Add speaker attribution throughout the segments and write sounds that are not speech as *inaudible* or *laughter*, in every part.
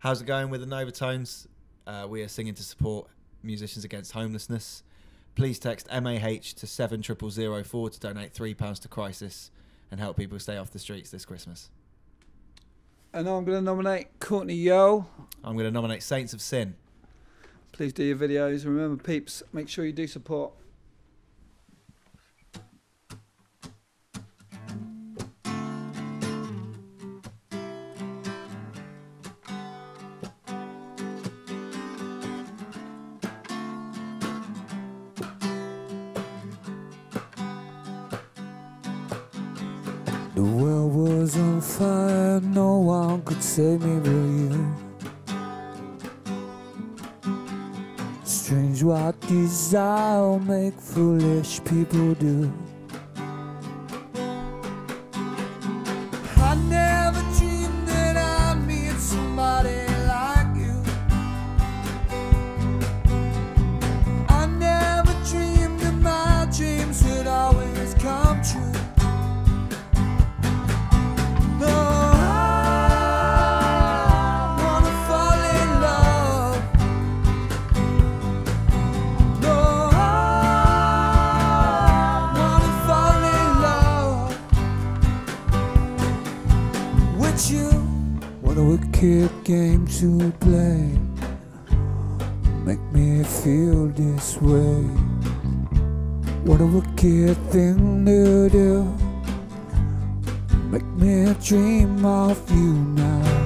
Speaker 1: How's it going with the Novatones? Uh, we are singing to support musicians against homelessness. Please text MAH to 70004 to donate £3 to Crisis and help people stay off the streets this Christmas.
Speaker 2: And I'm going to nominate Courtney Yo.
Speaker 1: I'm going to nominate Saints of Sin.
Speaker 2: Please do your videos. Remember, peeps, make sure you do support.
Speaker 3: The world was on fire, no one could save me but you. Strange what desire make foolish people do. A wicked game to play. Make me feel this way. What a wicked thing to do. Make me dream of you now.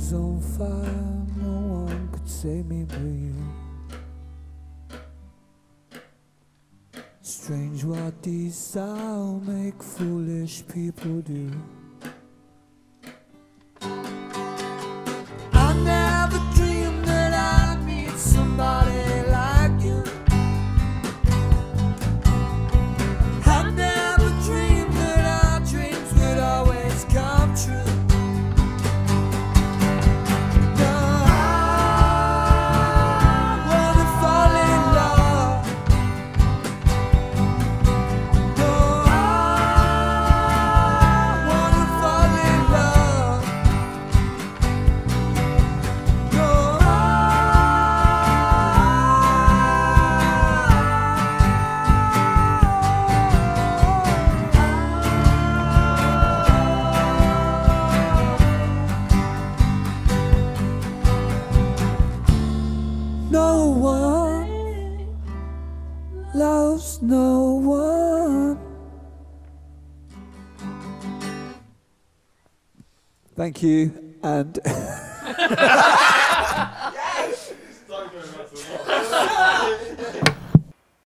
Speaker 3: Was on fire, no one could save me but you. Strange what desire make foolish people do. Loves no one.
Speaker 2: Thank you. And. *laughs*